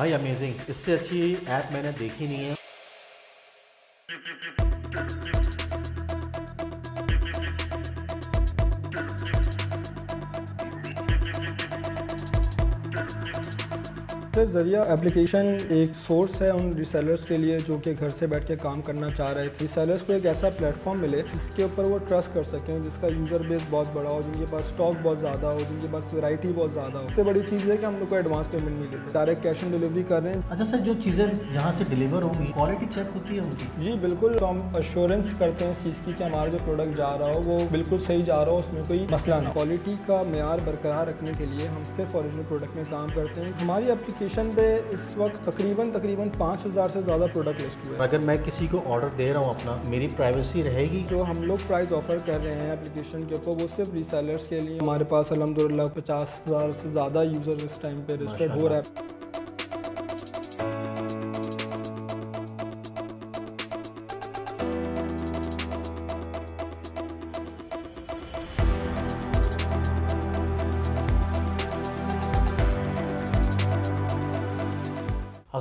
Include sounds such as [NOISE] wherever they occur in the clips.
भाई अमेजिंग इससे अच्छी ऐप मैंने देखी नहीं है। सर ज़रिया एप्लीकेशन एक सोर्स है उन रिसेलर्स के लिए जो कि घर से बैठ के काम करना चाह रहे थे। रिसेलर्स को एक ऐसा प्लेटफॉर्म मिले जिसके ऊपर वो ट्रस्ट कर सकें जिसका यूज़र बेस बहुत बड़ा हो जिनके पास स्टॉक बहुत ज़्यादा हो जिनके पास वैरायटी बहुत ज़्यादा हो। सबसे बड़ी चीज़ है कि हम लोग को एडवांस पेमेंट नहीं देते डायरेक्ट कैश ऑन डिलीवरी कर रहे हैं। अच्छा सर जो चीज़ें यहाँ से डिलीवर होंगी क्वालिटी चेक होती है उनकी? जी बिल्कुल। तो हम अश्योरेंस करते हैं इस चीज़ की कि हमारा जो प्रोडक्ट जा रहा हो वो बिल्कुल सही जा रहा हो उसमें कोई मसला ना क्वालिटी का मैार बरकरार रखने के लिए हम सिर्फ़ ओरिजिनल प्रोडक्ट में काम करते हैं। हमारी एप्लीकेशन पे इस वक्त तकरीबन तकरीबन पाँच हज़ार से ज़्यादा प्रोडक्ट लिस्ट हुए अगर मैं किसी को ऑर्डर दे रहा हूँ अपना मेरी प्राइवेसी रहेगी? जो हम लोग प्राइस ऑफ़र कर रहे हैं एप्लीकेशन के ऊपर वो सिर्फ़ रीसेलर्स के लिए। हमारे पास अलहमदिल्ला पचास हज़ार से ज़्यादा यूज़र इस टाइम पर रजिस्टर्ड हो रहा है।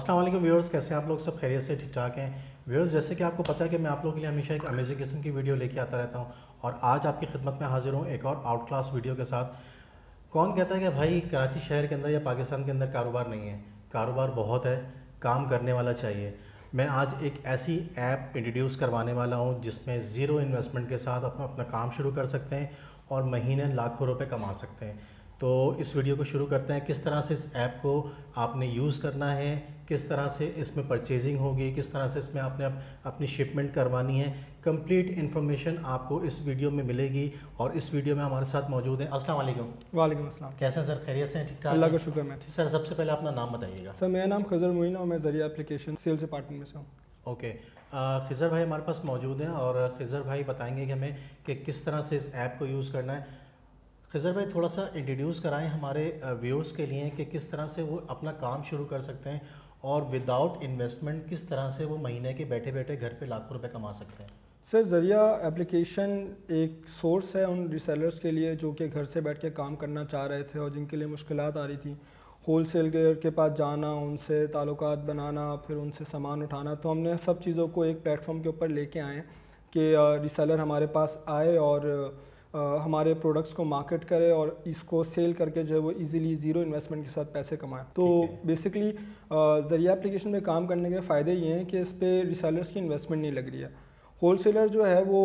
असलम व्यूअर्स कैसे आप लोग सब खैरियत से ठीक ठाक हैं? व्यूअर्स जैसे कि आपको पता है कि मैं आप लोगों के लिए हमेशा एक अमेजिंग किस्म की वीडियो लेके आता रहता हूँ और आज आपकी खिदमत में हाजिर हूँ एक और आउट क्लास वीडियो के साथ। कौन कहता है कि भाई, कराची शहर के अंदर या पाकिस्तान के अंदर कारोबार नहीं है। कारोबार बहुत है, काम करने वाला चाहिए। मैं आज एक ऐसी ऐप इंट्रोड्यूस करवाने वाला हूँ जिसमें ज़ीरो इन्वेस्टमेंट के साथ अपना अपना काम शुरू कर सकते हैं और महीने लाखों रुपये कमा सकते हैं। तो इस वीडियो को शुरू करते हैं। किस तरह से इस ऐप को आपने यूज़ करना है किस तरह से इसमें परचेजिंग होगी किस तरह से इसमें आपने अप, अपनी शिपमेंट करवानी है कंप्लीट इन्फॉर्मेशन आपको इस वीडियो में मिलेगी और इस वीडियो में हमारे साथ मौजूद है। अस्सलाम वालेकुम। वालेकुम अस्सलाम। कैसे हैं सर? खैरियत से हैं? ठीक ठाक अल्लाह का शुक्र मैं सर सबसे पहले अपना नाम बताइएगा। सर मेरा नाम खजर मोइन और मैं ज़रिया एप्लीकेशन सेल्स डिपार्टमेंट में से हूँ। ओके। खिज़र भाई हमारे पास मौजूद हैं और खिज़र भाई बताएँगे कि हमें कि किस तरह से इस ऐप को यूज़ करना है। खिज़र भाई, थोड़ा सा इंट्रोड्यूस कराएँ हमारे व्यूअर्स के लिए कि किस तरह से वो अपना काम शुरू कर सकते हैं और विदाउट इन्वेस्टमेंट किस तरह से वो महीने के बैठे बैठे घर पे लाखों रुपए कमा सकते हैं। सर, ज़रिया एप्लीकेशन एक सोर्स है उन रिसेलर्स के लिए जो कि घर से बैठ के काम करना चाह रहे थे और जिनके लिए मुश्किल आ रही थी। होल सेल के पास जाना, उनसे ताल्लुक बनाना, फिर उनसे सामान उठाना। तो हमने सब चीज़ों को एक प्लेटफॉर्म के ऊपर लेके आए कि रिसेलर हमारे पास आए और हमारे प्रोडक्ट्स को मार्केट करे और इसको सेल करके जो है वो इजीली ज़ीरो इन्वेस्टमेंट के साथ पैसे कमाए। तो बेसिकली ज़रिया एप्लीकेशन में काम करने के फ़ायदे ये हैं कि इस पर रिसेलर्स की इन्वेस्टमेंट नहीं लग रही है। होल सेलर जो है वो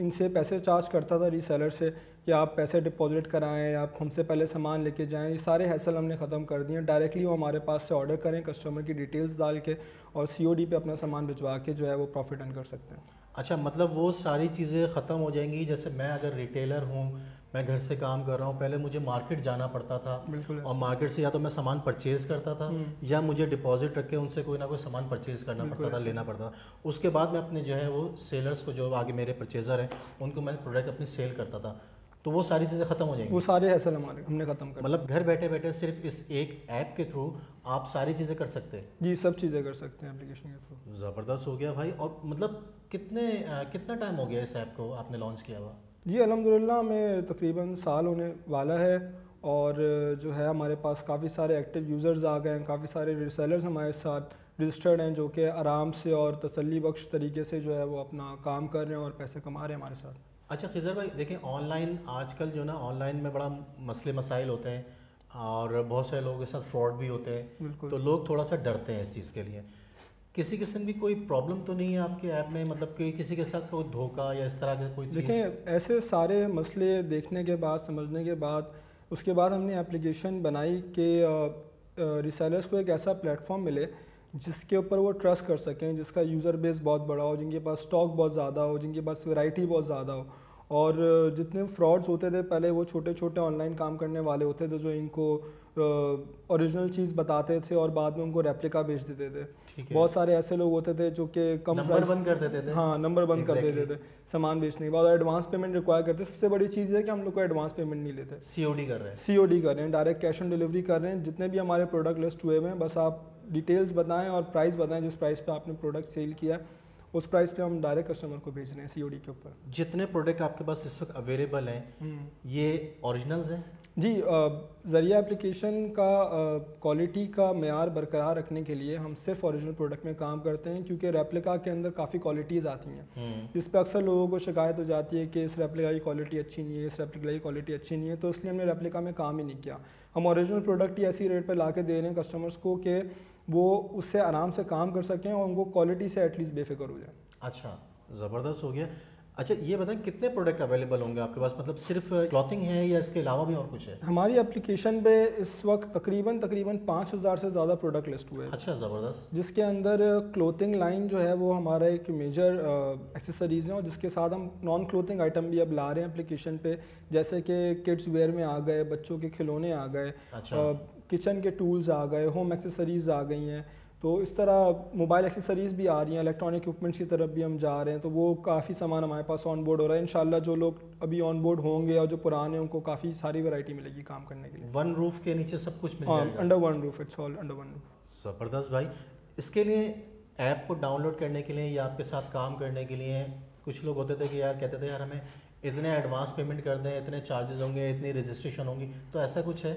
इनसे पैसे चार्ज करता था रीसेलर से कि आप पैसे डिपॉजिट कराएँ आप हमसे पहले सामान लेके जाएँ ये सारे हैसल हमने ख़त्म कर दिए। डायरेक्टली वो हमारे पास से ऑर्डर करें कस्टमर की डिटेल्स डाल के और सी पे अपना सामान भिजवा के जो है वो प्रॉफिट अर्न कर सकते हैं। अच्छा मतलब वो सारी चीज़ें ख़त्म हो जाएँगी जैसे मैं अगर रिटेलर हूँ मैं घर से काम कर रहा हूँ पहले मुझे मार्केट जाना पड़ता था और मार्केट से या तो मैं सामान परचेज़ करता था या मुझे डिपॉजिट रख के उनसे कोई ना कोई सामान परचेज़ करना पड़ता था लेना पड़ता था। उसके बाद मैं अपने जो है वो सेलर्स को जो आगे मेरे परचेज़र हैं उनको मैं प्रोडक्ट अपनी सेल करता था। तो वो सारी चीज़ें ख़त्म हो जाएँगी। वो सारे हैसल हमारे हमने ख़त्म कर मतलब घर बैठे बैठे सिर्फ़ इस एक ऐप के थ्रू आप सारी चीज़ें कर सकते हैं। जी सब चीज़ें कर सकते हैं एप्लीकेशन के थ्रू ज़बरदस्त हो गया भाई। और मतलब कितने अ, कितना टाइम हो गया इस ऐप को आपने लॉन्च किया हुआ? जी अलहमदिल्ला हमें तकरीबन साल होने वाला है और जो है हमारे पास काफ़ी सारे एक्टिव यूज़र्स आ गए हैं काफ़ी सारे रिसेलर्स हमारे साथ रजिस्टर्ड हैं जो कि आराम से और तसली बख्श तरीके से जो है वो अपना काम कर रहे हैं और पैसे कमा रहे हैं हमारे साथ। अच्छा खिजर भाई देखें ऑनलाइन आजकल जो ना ऑनलाइन में बड़ा मसले मसाइल होते हैं और बहुत सारे लोगों के साथ फ्रॉड भी होते हैं। तो लोग थोड़ा सा डरते हैं इस चीज़ के लिए। किसी किस्म की कोई प्रॉब्लम तो नहीं है आपके ऐप में? मतलब कि किसी के साथ कोई धोखा या इस तरह का कोई देखें ऐसे सारे मसले देखने के बाद समझने के बाद उसके बाद हमने एप्लीकेशन बनाई कि रिसेलर्स को एक ऐसा प्लेटफॉर्म मिले जिसके ऊपर वो ट्रस्ट कर सकें, जिसका यूज़र बेस बहुत बड़ा हो, जिनके पास स्टॉक बहुत ज़्यादा हो, जिनके पास वैरायटी बहुत ज़्यादा हो। और जितने फ्रॉड्स होते थे पहले वो छोटे छोटे ऑनलाइन काम करने वाले होते थे जो इनको ओरिजिनल चीज़ बताते थे और बाद में उनको रेप्लिका बेच देते थे। बहुत सारे ऐसे लोग होते थे जो कि कम नंबर बंद कर देते थे। हाँ नंबर बंद exactly. कर देते थे सामान बेचने के बाद। एडवांस पेमेंट रिक्वायर करते सबसे बड़ी चीज़ है कि हम लोग को एडवांस पेमेंट नहीं लेते। सीओडी कर रहे हैं। सीओडी कर रहे हैं डायरेक्ट कैश ऑन डिलीवरी कर रहे हैं। जितने भी हमारे प्रोडक्ट लिस्ट हुए हुए हैं बस आप डिटेल्स बताएँ और प्राइस बताएँ जिस प्राइस पे आपने प्रोडक्ट सेल किया है। उस प्राइस पे हम डायरेक्ट कस्टमर को भेज रहे हैं सीओडी के ऊपर। जितने प्रोडक्ट आपके पास इस वक्त अवेलेबल हैं ये ओरिजिनल्स हैं? जी ज़रिया एप्लीकेशन का क्वालिटी का मैार बरकरार रखने के लिए हम सिर्फ़ ओरिजिनल प्रोडक्ट में काम करते हैं क्योंकि रेप्लिका के अंदर काफ़ी क्वालिटीज़ आती हैं। हम्म। जिस पर अक्सर लोगों को शिकायत हो जाती है कि इस रेप्लिका की क्वालिटी अच्छी नहीं है इस रेप्लिका की क्वालिटी अच्छी नहीं है तो इसलिए हमने रेप्लिका में काम ही नहीं किया। हम ओरिजिनल प्रोडक्ट ही ऐसी रेट पर ला के दे रहे हैं कस्टमर्स को कि वो उससे आराम से काम कर सकें और उनको क्वालिटी से एटलीस्ट बेफिक्र हो जाए। अच्छा ज़बरदस्त हो गया। अच्छा ये बताएँ कितने प्रोडक्ट अवेलेबल होंगे आपके पास? मतलब सिर्फ़ क्लॉथिंग है या इसके अलावा भी और कुछ है? हमारी एप्लीकेशन पे इस वक्त तकरीबन तकरीबन पाँच हज़ार से ज़्यादा प्रोडक्ट लिस्ट हुए अच्छा ज़बरदस्त। जिसके अंदर क्लोथिंग लाइन जो है वो हमारा एक मेजर एक्सेसरीज है और जिसके साथ हम नॉन क्लोथिंग आइटम भी अब ला रहे हैं एप्लीकेशन पे। जैसे कि किड्स वेयर में आ गए बच्चों के खिलौने आ गए। अच्छा। किचन के टूल्स आ गए होम एक्सेसरीज आ गई हैं। तो इस तरह मोबाइल एक्सेसरीज़ भी आ रही हैं इलेक्ट्रॉनिक इक्विपमेंट्स की तरफ़ भी हम जा रहे हैं। तो वो काफ़ी सामान हमारे पास ऑन बोर्ड हो रहा है। इंशाल्लाह जो लोग अभी ऑन बोर्ड होंगे और जो पुराने उनको काफ़ी सारी वैरायटी मिलेगी काम करने के लिए। वन रूफ के नीचे सब कुछ मिल हाँ under one roof it's all under one roof ज़बरदस्त भाई। इसके लिए ऐप को डाउनलोड करने के लिए या आपके साथ काम करने के लिए कुछ लोग होते थे कि यार कहते थे यार हमें इतने एडवांस पेमेंट कर दें इतने चार्जेस होंगे इतनी रजिस्ट्रेशन होंगी। तो ऐसा कुछ है?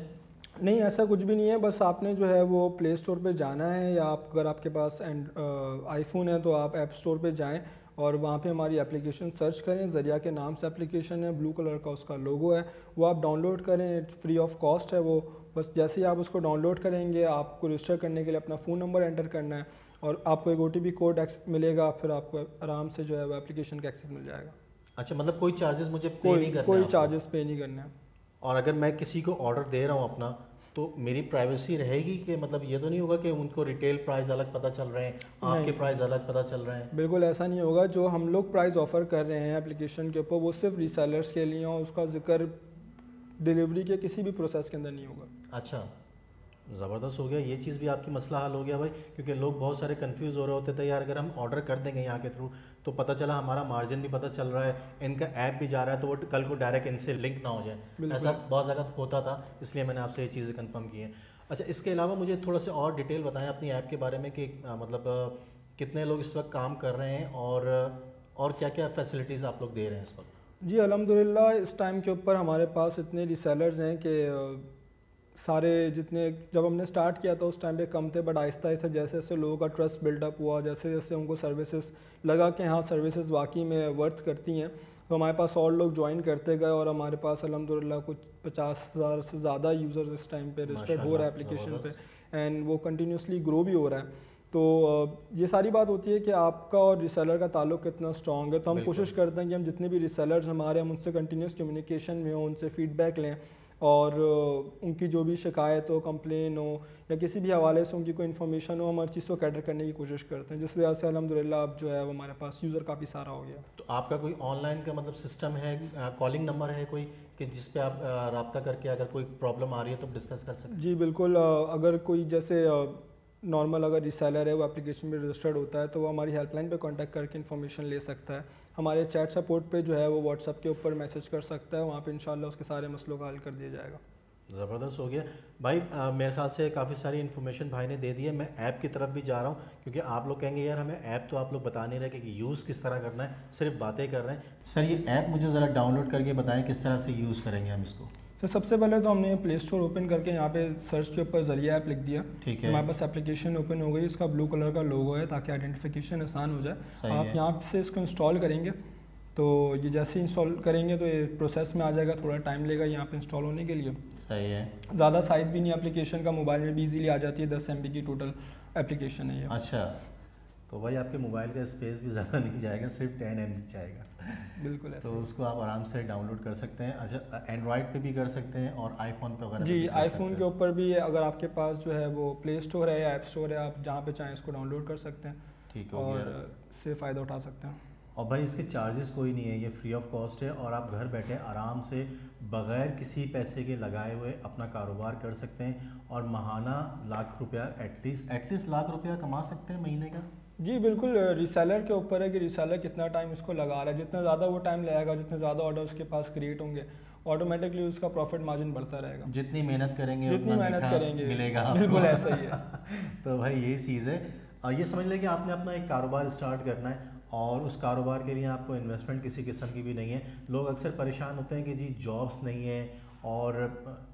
नहीं ऐसा कुछ भी नहीं है। बस आपने जो है वो प्ले स्टोर पे जाना है या आप अगर आपके पास एंड आईफोन है तो आप ऐप स्टोर पे जाएँ और वहाँ पे हमारी एप्लीकेशन सर्च करें। ज़रिया के नाम से एप्लीकेशन है ब्लू कलर का उसका लोगो है वो आप डाउनलोड करें। फ्री ऑफ़ कॉस्ट है वो। बस जैसे ही आप उसको डाउनलोड करेंगे आपको रजिस्टर करने के लिए अपना फ़ोन नंबर एंटर करना है और आपको एक ओटीपी कोड मिलेगा। फिर आपको आराम से जो है वो एप्लीकेशन का एक्सेस मिल जाएगा। अच्छा मतलब कोई चार्जेस मुझे पे कोई नहीं करना कोई चार्जेस पे नहीं करना है। और अगर मैं किसी को ऑर्डर दे रहा हूँ अपना तो मेरी प्राइवेसी रहेगी कि मतलब ये तो नहीं होगा कि उनको रिटेल प्राइस अलग पता चल रहे हैं आपके प्राइस अलग पता चल रहे हैं। बिल्कुल ऐसा नहीं होगा जो हम लोग प्राइस ऑफ़र कर रहे हैं एप्लीकेशन के ऊपर वो सिर्फ़ रीसेलर्स के लिए और उसका ज़िक्र डिलीवरी के किसी भी प्रोसेस के अंदर नहीं होगा। अच्छा ज़बरदस्त हो गया ये चीज़ भी आपकी मसला हल हो गया भाई क्योंकि लोग बहुत सारे कंफ्यूज हो रहे होते थे यार अगर हम ऑर्डर कर देंगे यहाँ के थ्रू तो पता चला हमारा मार्जिन भी पता चल रहा है इनका ऐप भी जा रहा है तो वो कल को डायरेक्ट इनसे लिंक ना हो जाए। ऐसा बहुत ज़्यादा होता था इसलिए मैंने आपसे ये चीज़ें कन्फर्म की हैं। अच्छा इसके अलावा मुझे थोड़ा सा और डिटेल बताएँ अपनी ऐप के बारे में कि मतलब कितने लोग इस वक्त काम कर रहे हैं और और क्या क्या फैसिलिटीज़ आप लोग दे रहे हैं इस वक्त? जी अलहमदिल्ला इस टाइम के ऊपर हमारे पास इतने रिसेलर्स हैं कि सारे जितने जब हमने स्टार्ट किया था उस टाइम पे कम थे बट आहिस्ता आहिस्ता जैसे जैसे लोगों का ट्रस्ट बिल्डअप हुआ जैसे जैसे उनको सर्विसेज़ लगा कि हाँ सर्विसेज़ वाकई में वर्थ करती हैं तो हमारे पास और लोग ज्वाइन करते गए और हमारे पास अलहमदिल्ला कुछ पचास हज़ार से ज़्यादा यूज़र्स इस टाइम पे रजिस्टर्ड हो रहा है एप्लीकेशन पे एंड वो कंटिन्यूसली ग्रो भी हो रहा है। तो ये सारी बात होती है कि आपका और रिसेलर का ताल्लुक कितना स्ट्रॉन्ग है तो हम कोशिश करते हैं कि हम जितने भी रिसेलर्स हमारे हम उनसे कंटिन्यूस कम्युनिकेशन में हो उनसे फीडबैक लें और उनकी जो भी शिकायत हो कंप्लेन हो या किसी भी हवाले से उनकी कोई इन्फॉर्मेशन हो हम हर चीज़ को कैटर करने की कोशिश करते हैं। जिस वजह से अलहमदिल्ला अब जो है वो हमारे पास यूज़र काफ़ी सारा हो गया। तो आपका कोई ऑनलाइन का मतलब सिस्टम है कॉलिंग नंबर है कोई कि जिस पे आप रबता करके अगर कोई प्रॉब्लम आ रही है तो डिस्कस कर सकते जी बिल्कुल अगर कोई जैसे नॉर्मल अगर रिसेलर है वो एप्लीकेशन में रजिस्टर्ड होता है तो वो हमारी हेल्पलाइन पे कांटेक्ट करके इन्फॉर्मेशन ले सकता है। हमारे चैट सपोर्ट पे जो है वो व्हाट्सअप के ऊपर मैसेज कर सकता है वहाँ पे इंशाल्लाह उसके सारे मसलों का हल कर दिया जाएगा। ज़बरदस्त हो गया। भाई आ, मेरे ख्याल से काफ़ी सारी इन्फॉर्मेशन भाई ने दे दी है मैं ऐप की तरफ़ भी जा रहा हूँ क्योंकि आप लोग कहेंगे यार हमें ऐप तो आप लोग बता नहीं रहे कि यूज़ किस तरह करना है सिर्फ़ बातें कर रहे हैं। सर ये ऐप मुझे ज़रा डाउनलोड करके बताएँ किस तरह से यूज़ करेंगे हम इसको। तो सबसे पहले तो हमने प्ले स्टोर ओपन करके यहाँ पे सर्च के ऊपर ज़रिया ऐप लिख दिया। ठीक है। हमारे पास एप्लीकेशन ओपन हो गई इसका ब्लू कलर का लोगो है ताकि आइडेंटिफिकेशन आसान हो जाए। आप यहाँ से इसको इंस्टॉल करेंगे तो ये जैसे इंस्टॉल करेंगे तो ये प्रोसेस में आ जाएगा थोड़ा टाइम लेगा यहाँ पे इंस्टॉल होने के लिए। सही है। ज़्यादा साइज़ भी नहीं एप्लीकेशन का मोबाइल में भी इजीली आ जाती है दस एम की टोटल एप्लीकेशन है ये। अच्छा। तो भाई आपके मोबाइल का स्पेस भी ज़्यादा [LAUGHS] नहीं जाएगा सिर्फ़ टेन एम जाएगा। बिल्कुल तो उसको आप आराम से डाउनलोड कर सकते हैं। अच्छा एंड्रॉयड पे भी कर सकते हैं और आईफोन पे वगैरह जी आईफोन के ऊपर भी अगर आपके पास जो है वो प्ले स्टोर है या ऐप स्टोर है आप जहाँ पे चाहें इसको डाउनलोड कर सकते हैं ठीक है और से फ़ायदा उठा सकते हैं। और भाई इसके चार्जेस कोई नहीं है ये फ्री ऑफ़ कॉस्ट है और आप घर बैठे आराम से बग़ैर किसी पैसे के लगाए हुए अपना कारोबार कर सकते हैं और महाना लाख रुपया एटलीस्ट एटलीस्ट लाख रुपया कमा सकते हैं महीने का। जी बिल्कुल रिसेलर के ऊपर है कि रिसेलर कितना टाइम इसको लगा रहा है। जितना ज़्यादा वो टाइम लगेगा जितने ज़्यादा ऑर्डर उसके पास क्रिएट होंगे ऑटोमेटिकली उसका प्रॉफिट मार्जिन बढ़ता रहेगा। जितनी मेहनत करेंगे जितनी मेहनत करेंगे। मिलेगा बिल्कुल ऐसा ही है। [LAUGHS] तो भाई यही चीज़ है। ये समझ लें कि आपने अपना एक कारोबार स्टार्ट करना है और उस कारोबार के लिए आपको इन्वेस्टमेंट किसी किस्म की भी नहीं है। लोग अक्सर परेशान होते हैं कि जी जॉब्स नहीं है और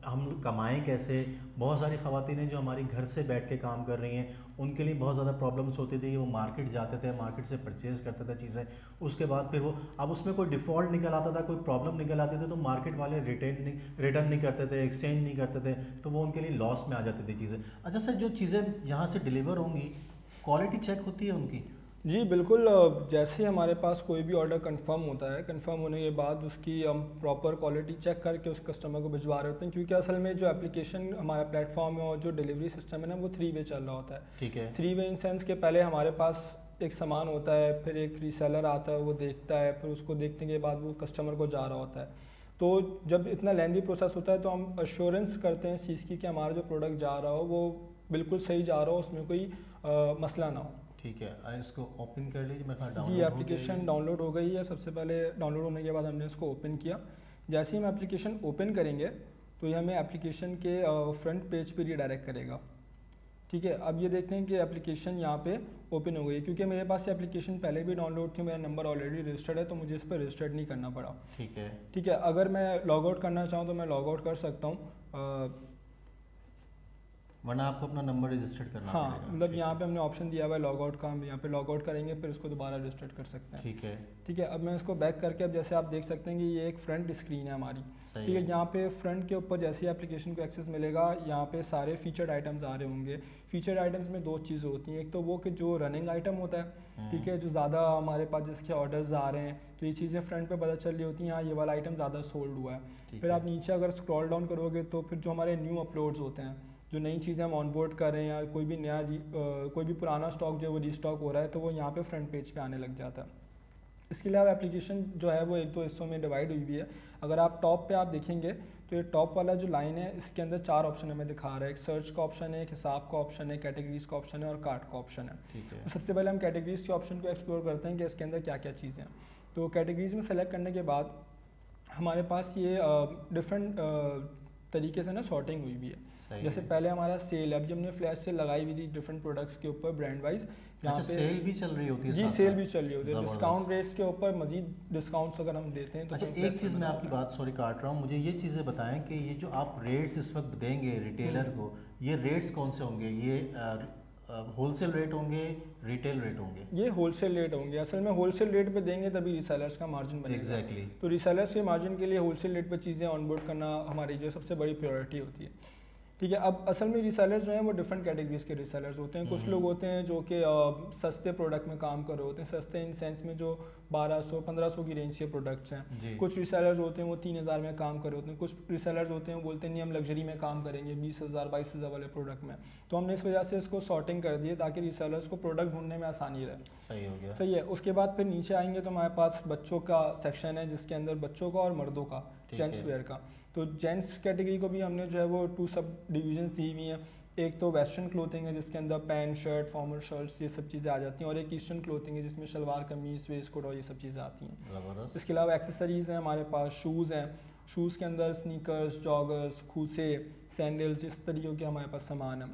हम कमाएँ कैसे? बहुत सारी खातन हैं जो हमारी घर से बैठ के काम कर रही हैं। उनके लिए बहुत ज़्यादा प्रॉब्लम्स होती थी, वो मार्केट जाते थे मार्केट से परचेज़ करते थे चीज़ें। उसके बाद फिर वो, अब उसमें कोई डिफ़ॉल्ट निकल आता था, कोई प्रॉब्लम निकल आती थी तो मार्केट वाले रिटर्न नहीं रिटर्न नहीं करते थे एक्सचेंज नहीं करते थे तो वो उनके लिए लॉस में आ जाती थी चीज़ें। अच्छा सर जो चीज़ें यहाँ से डिलीवर होंगी क्वालिटी चेक होती है उनकी? जी बिल्कुल जैसे ही हमारे पास कोई भी ऑर्डर कंफर्म होता है कंफर्म होने के बाद उसकी हम प्रॉपर क्वालिटी चेक करके उस कस्टमर को भिजवा रहे होते हैं क्योंकि असल में जो एप्लीकेशन हमारा प्लेटफॉर्म है और जो डिलीवरी सिस्टम है ना वो थ्री वे चल रहा होता है। ठीक है। थ्री वे इन सेंस के पहले हमारे पास एक सामान होता है फिर एक रीसेलर आता है वो देखता है फिर उसको देखने के बाद वो कस्टमर को जा रहा होता है। तो जब इतना लेंदी प्रोसेस होता है तो हम अश्योरेंस करते हैं इस चीज़ की कि हमारा जो प्रोडक्ट जा रहा हो वो बिल्कुल सही जा रहा हो उसमें कोई आ, मसला ना हो। ठीक है इसको ओपन कर लीजिए मैं जी एप्लीकेशन डाउनलोड हो गई है सबसे पहले डाउनलोड होने के बाद हमने इसको ओपन किया। जैसे ही हम एप्लीकेशन ओपन करेंगे तो ये हमें एप्लीकेशन के फ्रंट पेज पर रिडायरेक्ट करेगा। ठीक है अब ये देखते हैं कि एप्लीकेशन यहाँ पे ओपन हो गई है क्योंकि मेरे पास ये एप्लीकेशन पहले भी डाउनलोड थी मेरा नंबर ऑलरेडी रजिस्टर्ड है तो मुझे इस पर रजिस्टर्ड नहीं करना पड़ा। ठीक है। ठीक है अगर मैं लॉग आउट करना चाहूँ तो मैं लॉग आउट कर सकता हूँ। वरना आपको अपना नंबर रजिस्टर्ड करना हाँ मतलब यहाँ पे हमने ऑप्शन दिया हुआ है लॉग आउट का हम यहाँ पे लॉग आउट करेंगे फिर उसको दोबारा रजिस्टर्ड कर सकते हैं। ठीक है। ठीक है अब मैं इसको बैक करके अब जैसे आप देख सकते हैं कि ये एक फ्रंट स्क्रीन है हमारी। ठीक है यहाँ पे फ्रंट के ऊपर जैसे ही एप्लीकेशन को एक्सेस मिलेगा यहाँ पे सारे फीचर्ड आइटम्स आ रहे होंगे। फीचर्ड आइटम्स में दो चीज़ें होती हैं। एक तो वो कि जो रनिंग आइटम होता है हम्म। ठीक है जो ज़्यादा हमारे पास जिसके ऑर्डर्स आ रहे हैं तो ये चीज़ें फ्रंट पे पता चल रही होती हैं हाँ ये वाला आइटम ज़्यादा सोल्ड हुआ है। फिर आप नीचे अगर स्क्रॉल डाउन करोगे तो फिर जो हमारे न्यू अपलोड्स होते हैं जो नई चीज़ें हम ऑनबोर्ड कर रहे हैं या कोई भी नया कोई भी पुराना स्टॉक जो है वो रीस्टॉक हो रहा है तो वो यहाँ पे फ्रंट पेज पे आने लग जाता है। इसके अलावा एप्लीकेशन जो है वो एक दो हिस्सों में डिवाइड हुई हुई है। अगर आप टॉप पे आप देखेंगे तो ये टॉप वाला जो लाइन है इसके अंदर चार ऑप्शन हमें दिखा रहा है। एक सर्च का ऑप्शन है एक हिसाब का ऑप्शन है कैटेगरीज का ऑप्शन है और कार्ड का ऑप्शन है। है। तो सबसे पहले हम कैटेगरीज के ऑप्शन को एक्सप्लोर करते हैं कि इसके अंदर क्या क्या चीज़ें हैं। तो कैटेगरीज में सेलेक्ट करने के बाद हमारे पास ये डिफरेंट तरीके से ना शॉर्टिंग हुई भी है। जैसे पहले हमारा सेल अभी हमने फ्लैश सेल लगाई हुई थी डिफरेंट प्रोडक्ट्स के ऊपर ब्रांड वाइज यहाँ अच्छा, पे सेल भी चल रही होती है जी सेल भी चल रही होती है। डिस्काउंट रेट्स के ऊपर मजीद डिस्काउंट्स अगर हम देते हैं तो अच्छा एक चीज़ मैं आपकी बात सॉरी काट रहा हूँ। मुझे ये चीज़ें बताएँ कि ये जो आप रेट्स इस वक्त देंगे रिटेलर हम्म। को ये रेट्स कौन से होंगे? ये होलसेल रेट होंगे रिटेल रेट होंगे? ये होलसेल रेट होंगे। असल में होलसेल रेट पे देंगे तभी रिसेलर्स का मार्जिन बनेगा। Exactly exactly. तो रिसेलर्स के मार्जिन के लिए होलसेल रेट पे चीज़ें ऑनबोर्ड करना हमारी जो सबसे बड़ी प्रायोरिटी होती है। ठीक है अब असल में रिसेलर्स जो हैं वो डिफरेंट कैटेगरीज के रिसेलर्स होते हैं। कुछ हम्म। लोग होते हैं जो कि सस्ते प्रोडक्ट में काम कर रहे होते हैं। सस्ते इन सेंस में जो 1200 1500 की रेंज के प्रोडक्ट्स हैं। कुछ रिसेलर्स होते हैं वो 3000 में काम कर रहे होते हैं। कुछ रिसेलर्स होते हैं वो बोलते हैं नहीं हम लग्जरी में काम करेंगे बीस हज़ार बाईस हज़ार वाले प्रोडक्ट में। तो हमने इस वजह से इसको सॉर्टिंग कर दिए ताकि रिसेलर्स को प्रोडक्ट ढूँढने में आसानी रहे। सही हो गया। सही है। उसके बाद फिर नीचे आएँगे तो हमारे पास बच्चों का सेक्शन है जिसके अंदर बच्चों का और मर्दों का जेंट्स वेयर का। तो जेंट्स कैटेगरी को भी हमने जो है वो टू सब डिविजन दी हुई हैं। एक तो वेस्टर्न क्लोथिंग है जिसके अंदर पैंट शर्ट फॉर्मल शर्ट्स ये सब चीज़ें आ जाती हैं और एक ईस्टर्न क्लोथिंग है जिसमें शलवार कमीज वेस्ट कोट और ये सब चीज़ें आती हैं। इसके अलावा एक्सेसरीज़ हैं हमारे पास शूज़ हैं। शूज़ के अंदर स्नीकर्स जॉगर्स खूसे सैंडल्स इस तरीके के हमारे पास सामान है।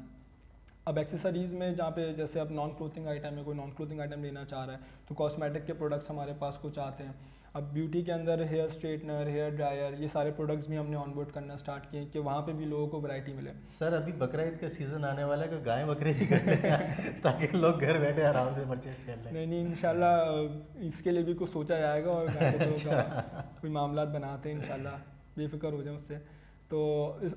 अब एक्सेसरीज़ में जहाँ पे जैसे अब नॉन क्लोथिंग आइटम है कोई नॉन क्लोथिंग आइटम लेना चाह रहा है तो कॉस्मेटिक के प्रोडक्ट्स हमारे पास कुछ आते हैं। अब ब्यूटी के अंदर हेयर स्ट्रेटनर हेयर ड्रायर ये सारे प्रोडक्ट्स भी हमने ऑनबोर्ड करना स्टार्ट किए कि वहाँ पे भी लोगों को वैरायटी मिले। सर अभी बकरा ईद का सीज़न आने वाला है गाय बकरे ही करने [LAUGHS] ताकि लोग घर बैठे आराम से परचेज कर लें। नहीं नहीं इंशाल्लाह इसके लिए भी कुछ सोचा जाएगा और अच्छा। कोई मामला बनाते हैं इंशाल्लाह। बेफिक्र हो जाए उससे। तो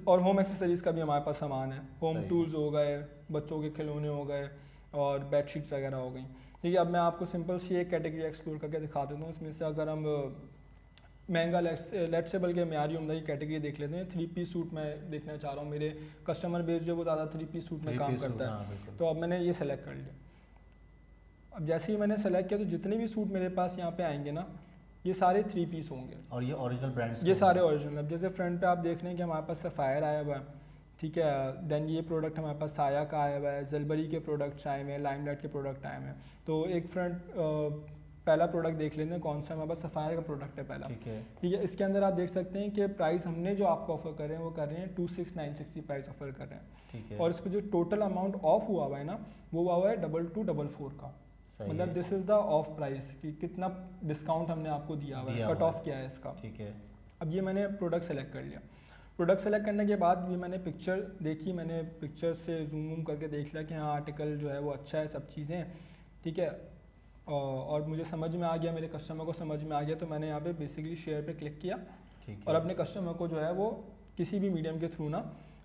और होम एक्सेसरीज़ का भी हमारे पास सामान है। होम टूल्स हो। गए बच्चों के खिलौने हो गए और बेडशीट्स वगैरह हो गई। ठीक है अब मैं आपको सिंपल सी एक कैटेगरी एक्सप्लोर करके दिखा देता हूँ। इसमें से अगर हम महँगा लेट से बल्कि म्यारी उमदा की कैटेगरी देख लेते हैं। थ्री पीस सूट मैं देखना चाह रहा हूँ। मेरे कस्टमर बेस जो वो ज़्यादा थ्री पीस सूट में काम करता है। हाँ, तो अब मैंने ये सेलेक्ट कर लिया। अब जैसे ही मैंने सेलेक्ट किया तो जितने भी सूट मेरे पास यहाँ पे आएँगे ना ये सारे थ्री पीस होंगे। और ये ओरिजिनल ब्रांड्स ये सारे ओरिजिनल अब जैसे फ्रंट पे आप देख रहे हैं कि हमारे पास सफ़ायर आया हुआ है। ठीक है देन ये प्रोडक्ट हमारे पास साया का आया हुआ है जलबरी के प्रोडक्ट्स आए हुए हैं लाइमलाइट के प्रोडक्ट आए हुए हैं। तो एक फ्रंट पहला प्रोडक्ट देख लेते हैं कौन सा हमारे पास सफ़ायर का प्रोडक्ट है पहला। ठीक है। ठीक है इसके अंदर आप देख सकते हैं कि प्राइस हमने जो आपको ऑफ़र कर रहे हैं वो कर रहे हैं टू सिक्स नाइन सिक्स की प्राइस ऑफ़र कर रहे हैं। ठीक है। और इस पर जो टोटल अमाउंट ऑफ़ हुआ हुआ है ना वो हुआ हुआ है डबल टू डबल फोर का। मतलब this is the off price कि कितना डिस्काउंट हमने आपको दिया हुआ है कट ऑफ़ किया है इसका। ठीक है। अब ये मैंने प्रोडक्ट सेलेक्ट कर लिया। प्रोडक्ट सेलेक्ट करने के बाद भी मैंने पिक्चर देखी मैंने पिक्चर से जूम वूम करके देख लिया कि हाँ आर्टिकल जो है वो अच्छा है सब चीज़ें ठीक है? और मुझे समझ में आ गया मेरे कस्टमर को समझ में आ गया तो मैंने यहाँ पे बेसिकली शेयर पे क्लिक किया और अपने कस्टमर को जो है वो किसी भी मीडियम के थ्रू ना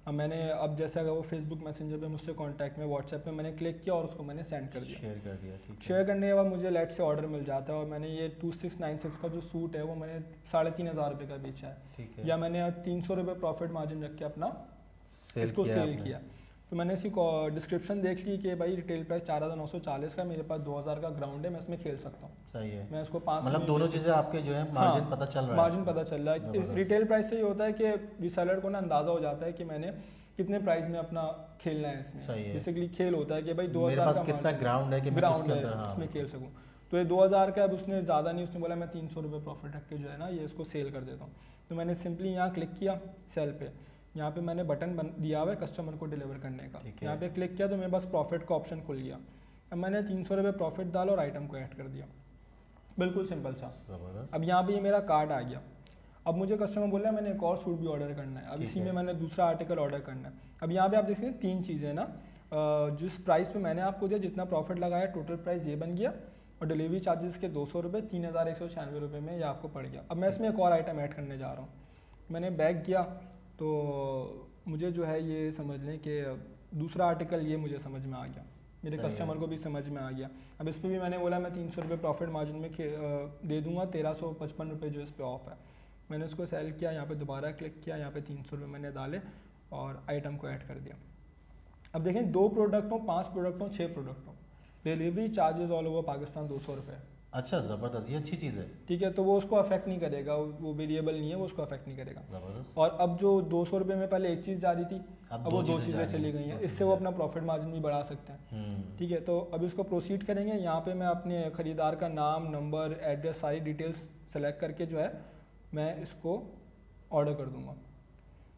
अब मैंने अब जैसे अगर वो फेसबुक मैसेंजर पे मुझसे कांटेक्ट में व्हाट्सएप पे मैंने क्लिक किया और उसको मैंने सेंड कर दिया। शेयर कर दिया ठीक शेयर करने के बाद मुझे लेट से ऑर्डर मिल जाता है और मैंने ये टू सिक्स नाइन सिक्स का जो सूट है वो मैंने साढ़े तीन हज़ार रुपये का बेचा है। ठीक है। या मैंने तीन सौ रुपये प्रॉफिट मार्जिन रख के अपना इसको सेल किया। तो मैंने इसी डिस्क्रिप्शन देख ली कि भाई रिटेल प्राइस चार हज़ार नौ सौ चालीस का मेरे पास दो हज़ार का ग्राउंड है मैं इसमें खेल सकता हूँ। सही है। मैं इसको पाँच मतलब दोनों चीज़ें आपके जो है मार्जिन हाँ, पता चल रहा है। मार्जिन पता चल रहा है। रिटेल प्राइस से ये होता है कि रिसेलर को ना अंदाज़ा हो जाता है कि मैंने कितने प्राइस में अपना खेलना है इसमें। सही है। बेसिकली खेल होता है कि भाई दो हज़ार कितना ग्राउंड है कि ग्राउंड है हाँ, उसमें खेल सकूँ। तो ये दो हज़ार का अब उसने ज़्यादा नहीं उसने बोला मैं तीन सौ रुपये प्रॉफिट रख के जो है ना ये इसको सेल कर देता हूँ। तो मैंने सिंपली यहाँ क्लिक किया सेल पे। यहाँ पे मैंने बटन बन दिया हुआ है कस्टमर को डिलीवर करने का। यहाँ पे क्लिक किया तो मेरे पास प्रॉफिट का ऑप्शन खुल गया। अब मैंने तीन सौ रुपये प्रॉफिट डाला और आइटम को ऐड कर दिया। बिल्कुल सिंपल सा अब यहाँ पे ये मेरा कार्ड आ गया। अब मुझे कस्टमर बोल रहा है मैंने एक और सूट भी ऑर्डर करना है। अब इसी में मैंने दूसरा आर्टिकल ऑर्डर करना है। अब यहाँ पे आप देखिए तीन चीज़ें ना। जिस प्राइस पे मैंने आपको दिया जितना प्रॉफिट लगाया टोटल प्राइस ये बन गया। और डिलीवरी चार्जेस के दो सौ रुपये तीन हज़ार एक सौ छियानवे रुपये में ये आपको पड़ गया। अब मैं इसमें एक और आइटम ऐड करने जा रहा हूँ। मैंने बैग किया। तो मुझे जो है ये समझ लें कि दूसरा आर्टिकल ये मुझे समझ में आ गया। मेरे कस्टमर को भी समझ में आ गया। अब इस पर भी मैंने बोला मैं तीन सौ रुपये प्रॉफिट मार्जिन में दे दूँगा तेरह सौ पचपन रुपये जो इस पर ऑफ़ है। मैंने उसको सेल किया यहाँ पे दोबारा क्लिक किया यहाँ पे तीन सौ रुपये मैंने डाले और आइटम को ऐड कर दिया। अब देखें दो प्रोडक्ट हो पाँच प्रोडक्ट हो छः प्रोडक्ट हो। Delivery charges all over Pakistan दो सौ रुपये। अच्छा ज़बरदस्त ये अच्छी चीज़ है। ठीक है तो वो उसको अफेक्ट नहीं करेगा वो वेरिएबल नहीं है वो उसको अफेक्ट नहीं करेगा। ज़बरदस्त। और अब जो दो सौ रुपये में पहले एक चीज़ जा रही थी अब, अब वो दो चीज़ें चली गई हैं। इससे वो अपना प्रॉफिट मार्जिन भी बढ़ा सकते हैं। हम्म। ठीक है तो अब इसको प्रोसीड करेंगे। यहाँ पे मैं अपने ख़रीदार का नाम नंबर एड्रेस सारी डिटेल्स सेलेक्ट करके जो है मैं इसको ऑर्डर कर दूँगा।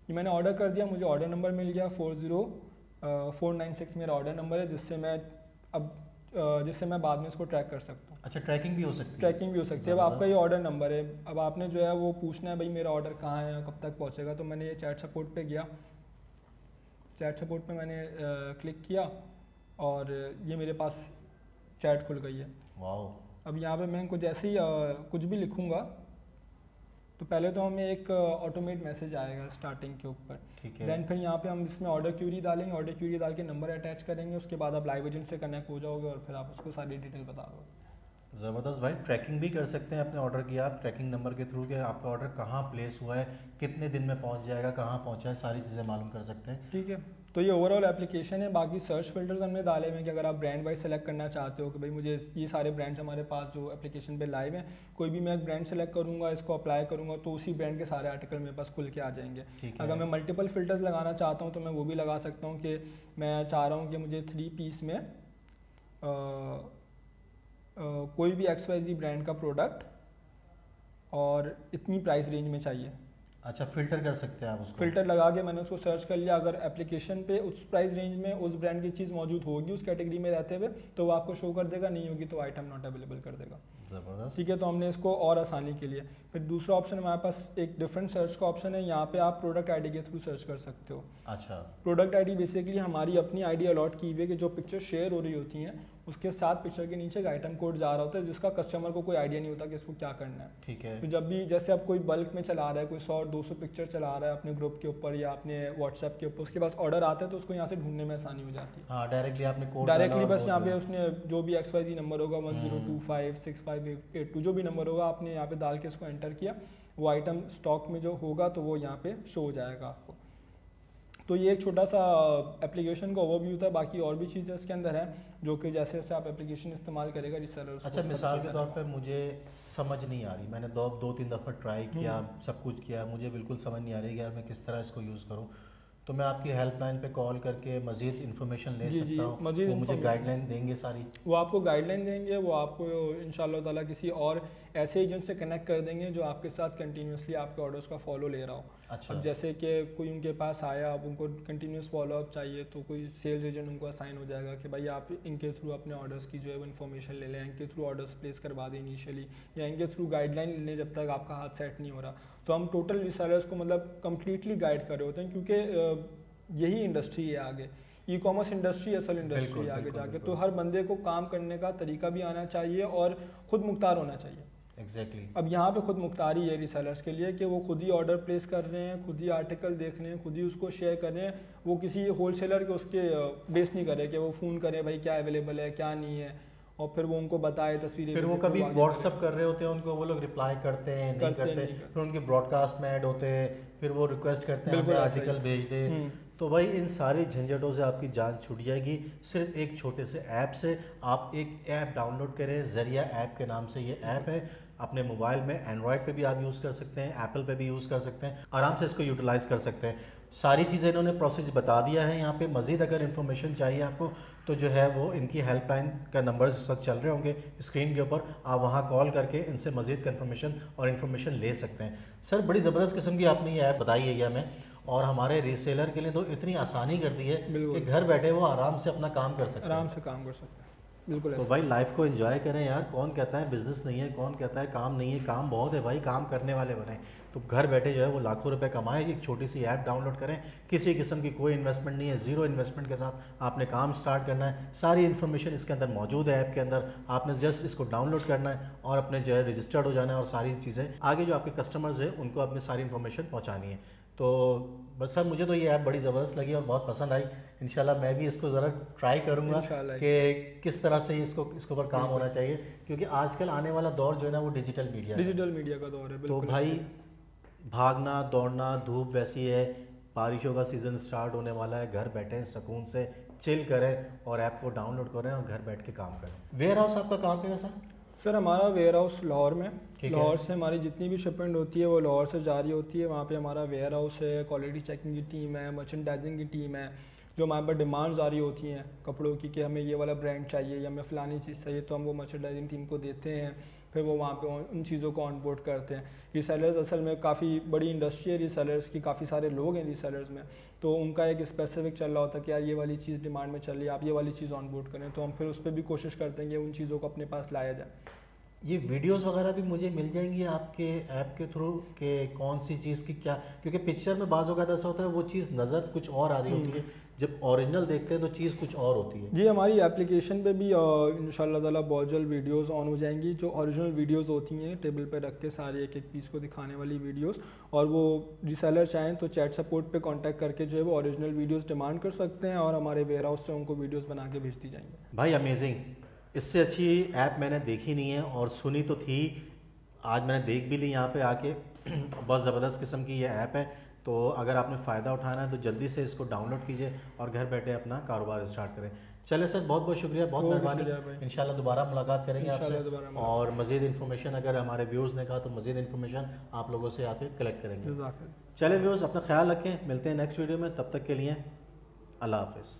ये मैंने ऑर्डर कर दिया मुझे ऑर्डर नंबर मिल गया four zero four nine six मेरा ऑर्डर नंबर है जिससे मैं अब जिससे मैं बाद में इसको ट्रैक कर सकता हूँ। अच्छा ट्रैकिंग भी हो सकती है। ट्रैकिंग भी हो सकती है। अब आपका ये ऑर्डर नंबर है। अब आपने जो है वो पूछना है भाई मेरा ऑर्डर कहाँ है? कब तक पहुँचेगा? तो मैंने ये चैट सपोर्ट पे गया चैट सपोर्ट पे मैंने क्लिक किया और ये मेरे पास चैट खुल गई है। अब यहाँ पे मैं कुछ ऐसे ही कुछ भी लिखूँगा तो पहले तो हमें एक ऑटोमेट मैसेज आएगा स्टार्टिंग के ऊपर। ठीक है। देन फिर यहाँ पे हम इसमें ऑर्डर क्यूरी डालेंगे। ऑर्डर क्यूरी डाल के नंबर अटैच करेंगे। उसके बाद आप लाइव एजेंट से कनेक्ट हो जाओगे और फिर आप उसको सारी डिटेल बता दोगे। ज़बरदस्त भाई ट्रैकिंग भी कर सकते हैं अपने ऑर्डर की आप ट्रैकिंग नंबर के थ्रू कि आपका ऑर्डर कहाँ प्लेस हुआ है कितने दिन में पहुँच जाएगा कहाँ पहुँचा है सारी चीज़ें मालूम कर सकते हैं। ठीक है तो ये ओवरऑल एप्लीकेशन है बाकी सर्च फिल्टर्स हमने डाले हैं कि अगर आप ब्रांड वाइज सेलेक्ट करना चाहते हो कि भाई मुझे ये सारे ब्रांड्स हमारे पास जो एप्लीकेशन पे लाइव हैं कोई भी मैं एक ब्रांड सेलेक्ट करूँगा इसको अप्लाई करूँगा तो उसी ब्रांड के सारे आर्टिकल मेरे पास खुल के आ जाएँगे। अगर मैं मल्टीपल फिल्टर्स लगाना चाहता हूँ तो मैं वो भी लगा सकता हूँ कि मैं चाह रहा हूँ कि मुझे थ्री पीस में कोई भी एक्स वाई जी ब्रांड का प्रोडक्ट और इतनी प्राइस रेंज में चाहिए। अच्छा फ़िल्टर कर सकते हैं आप उसको। फ़िल्टर लगा के मैंने उसको सर्च कर लिया। अगर एप्लीकेशन पे उस प्राइस रेंज में उस ब्रांड की चीज़ मौजूद होगी उस कैटेगरी में रहते हुए तो वो आपको शो कर देगा। नहीं होगी तो आइटम नॉट अवेलेबल कर देगा। ज़बरदस्त। ठीक है तो हमने इसको और आसानी के लिए। फिर दूसरा ऑप्शन हमारे पास एक डिफरेंट सर्च का ऑप्शन है। यहाँ पे आप प्रोडक्ट आईडी के थ्रू सर्च कर सकते हो। अच्छा। प्रोडक्ट आईडी बेसिकली हमारी अपनी आईडी अलॉट की हुई है कि जो पिक्चर शेयर हो रही होती हैं उसके साथ पिक्चर के नीचे एक आइटम कोड जा रहा होता है जिसका कस्टमर को कोई आइडिया नहीं होता कि इसको क्या करना है। ठीक है। तो जब भी जैसे आप कोई बल्क में चला रहा है कोई सौ दो सौ पिक्चर चला रहा है अपने ग्रुप के ऊपर या अपने व्हाट्सएप के ऊपर उसके पास ऑर्डर आता है तो उसको यहाँ से ढूँढने में आसानी हो जाती है। डायरेक्टली हाँ, आपने कोड डायरेक्टली बस यहाँ पे उसने जो भी एक्स वाई जी नंबर होगा one zero two five six five eight two जो भी नंबर होगा आपने यहाँ पे डाल के इसको एंटर किया वो आइटम स्टॉक में जो होगा तो वो यहाँ पे शो हो जाएगा। तो ये एक छोटा सा एप्लीकेशन का ओवरव्यू था बाकी और भी चीज़ें इसके अंदर हैं जो कि जैसे जैसे आप एप्लीकेशन इस्तेमाल करेगा रिसेलर अच्छा मिसाल के तौर पर मुझे समझ नहीं आ रही। मैंने दो दो तीन दफ़ा ट्राई किया हम्म। सब कुछ किया मुझे बिल्कुल समझ नहीं आ रही कि यार मैं किस तरह इसको यूज़ करूँ। तो मैं आपकी हेल्पलाइन पे कॉल करके मजीद इन्फॉर्मेशन ले जी, सकता हूँ। मजीद मुझे गाइडलाइन देंगे सारी। वो आपको गाइडलाइन देंगे वो आपको इन ताला किसी और ऐसे एजेंट से कनेक्ट कर देंगे जो आपके साथ कंटिन्यूसली आपके ऑर्डर्स का फॉलो ले रहा हो। अच्छा। अब जैसे कि कोई उनके पास आया अब उनको कंटिन्यूस फॉलोअप चाहिए तो कोई सेल्स एजेंट उनको असाइन हो जाएगा कि भाई आप इनके थ्रू अपने ऑर्डर्स की जो है वो इन्फॉर्मेशन ले लें इनके थ्रू ऑर्डर्स प्लेस करवा दें इनिशियली या इनके थ्रू गाइडलाइन लेने जब तक आपका हाथ सेट नहीं हो रहा। तो हम टोटल रिसेलर्स को मतलब कम्प्लीटली गाइड कर रहे होते हैं क्योंकि यही इंडस्ट्री है आगे। ई कॉमर्स इंडस्ट्री असल इंडस्ट्री है आगे जाके। तो हर बंदे को काम करने का तरीका भी आना चाहिए और ख़ुद मुख्तार होना चाहिए। Exactly exactly. अब यहाँ पे खुद मुख्तारी है रिसेलर्स के लिए कि वो खुद ही ऑर्डर प्लेस कर रहे हैं खुद ही आर्टिकल देख रहे हैं खुद ही उसको शेयर कर रहे हैं। वो किसी होल सेलर के उसके बेस नहीं करे कि वो फ़ोन करे भाई क्या अवेलेबल है क्या नहीं है? और फिर वो उनको बताए तस्वीरें फिर वो कभी व्हाट्सअप कर रहे होते हैं उनको वो लोग रिप्लाई करते हैं नहीं करते, करते। नहीं फिर उनके ब्रॉडकास्ट में ऐड होते हैं फिर वो रिक्वेस्ट करते हैं आर्टिकल भेज दे। हम्म। तो भाई इन सारी झंझटों से आपकी जान छूट जाएगी। सिर्फ़ एक छोटे से ऐप से आप एक ऐप डाउनलोड करें ज़रिया ऐप के नाम से ये ऐप है। अपने मोबाइल में एंड्रॉयड पे भी आप यूज़ कर सकते हैं एप्पल पे भी यूज़ कर सकते हैं आराम से इसको यूटिलाइज़ कर सकते हैं। सारी चीज़ें इन्होंने प्रोसेस बता दिया है यहाँ पे मज़ीद अगर इन्फॉर्मेशन चाहिए आपको तो जो है वो इनकी हेल्पलाइन का नंबर इस वक्त चल रहे होंगे स्क्रीन के ऊपर। आप वहाँ कॉल करके इनसे मज़ीद का इन्फॉर्मेशन और इन्फॉर्मेशन ले सकते हैं। सर बड़ी ज़बरदस्त किस्म की आपने ये ऐप बताई है हमें और हमारे रीसेलर के लिए तो इतनी आसानी कर दी है कि घर बैठे वो आराम से अपना काम कर सकते हैं। आराम से काम कर सकते हैं। बिल्कुल तो भाई लाइफ को एंजॉय करें यार। कौन कहता है बिज़नेस नहीं है कौन कहता है काम नहीं है काम बहुत है भाई काम करने वाले बने। तो घर बैठे जो है वो लाखों रुपए कमाए एक छोटी सी ऐप डाउनलोड करें। किसी किस्म की कोई इन्वेस्टमेंट नहीं है ज़ीरो इन्वेस्टमेंट के साथ आपने काम स्टार्ट करना है। सारी इन्फॉर्मेशन इसके अंदर मौजूद है ऐप के अंदर। आपने जस्ट इसको डाउनलोड करना है और अपने जो है रजिस्टर्ड हो जाना है और सारी चीज़ें। आगे जो आपके कस्टमर्स हैं उनको अपनी सारी इन्फॉर्मेशन पहुँचानी है। तो बस सर मुझे तो ये ऐप बड़ी ज़बरदस्त लगी और बहुत पसंद आई। इंशाल्लाह मैं भी इसको ज़रा ट्राई करूँगा कि किस तरह से इसको इसके ऊपर काम होना चाहिए क्योंकि आजकल आने वाला दौर जो है ना वो डिजिटल मीडिया डिजिटल मीडिया का दौर है तो भाई भागना दौड़ना धूप वैसी है बारिशों का सीज़न स्टार्ट होने वाला है घर बैठे सुकून से चिल करें और ऐप को डाउनलोड करें और घर बैठ के काम करें। वेयर हाउस आपका काम पे सर? सर हमारा वेयर हाउस लाहौर में लाहौर से हमारी जितनी भी शिपमेंट होती है वो लाहौर से जारी होती है। वहाँ पे हमारा वेयर हाउस है क्वालिटी चेकिंग की टीम है मर्चेंडाइजिंग की टीम है जो हमारे पर डिमांड जारी होती हैं कपड़ों की कि हमें ये वाला ब्रांड चाहिए या हमें फ़लानी चीज़ चाहिए तो हम वो मर्चेंडाइजिंग टीम को देते हैं। फिर वो वहाँ पे उन चीज़ों को ऑनबोर्ड करते हैं। रीसेलर्स असल में काफ़ी बड़ी इंडस्ट्री है रीसेलर्स की काफ़ी सारे लोग हैं रीसेलर्स में। तो उनका एक स्पेसिफिक चल रहा होता है कि यार ये वाली चीज़ डिमांड में चल रही है आप ये वाली चीज़ ऑनबोर्ड करें। तो हम फिर उस पर भी कोशिश करते हैं कि उन चीज़ों को अपने पास लाया जाए। ये वीडियोस वगैरह भी मुझे मिल जाएँगी आपके ऐप के थ्रू कि कौन सी चीज़ की क्या? क्योंकि पिक्चर में बाज़ अवत ऐसा होता है वो चीज़ नज़र कुछ और आ रही होती है। हम्म। जब ओरिजिनल देखते हैं तो चीज़ कुछ और होती है। जी हमारी एप्लीकेशन पे भी इन ताला बहुत जल्द वीडियोज़ ऑन हो जाएँगी। जो ओरिजिनल वीडियोज़ होती हैं टेबल पर रख के सारे एक एक पीस को दिखाने वाली वीडियोज़ और वो रिसेलर चाहें तो चैट सपोर्ट पे कांटेक्ट करके जो है वो ओरिजिनल वीडियोज़ डिमांड कर सकते हैं और हमारे वेयर हाउस से उनको वीडियोज़ बना के भेज दी जाएँगी। भाई अमेजिंग इससे अच्छी ऐप मैंने देखी नहीं है और सुनी तो थी। आज मैंने देख भी ली यहाँ पे आके। [CLEARS THROAT] बहुत ज़बरदस्त किस्म की ये ऐप है। तो अगर आपने फ़ायदा उठाना है तो जल्दी से इसको डाउनलोड कीजिए और घर बैठे अपना कारोबार स्टार्ट करें। चले सर बहुत बहुत शुक्रिया बहुत मेहरबानी। शाला दोबारा मुलाकात करेंगे आपसे। और मज़ीद इन्फॉर्मेशन अगर हमारे व्यूज़ ने कहा तो मज़ीद इन्फॉर्मेशन आप लोगों से आके कलेक्ट करेंगे। चले व्यूज़ अपना ख्याल रखें। मिलते हैं नेक्स्ट वीडियो में। तब तक के लिए अल्लाह हाफिज़।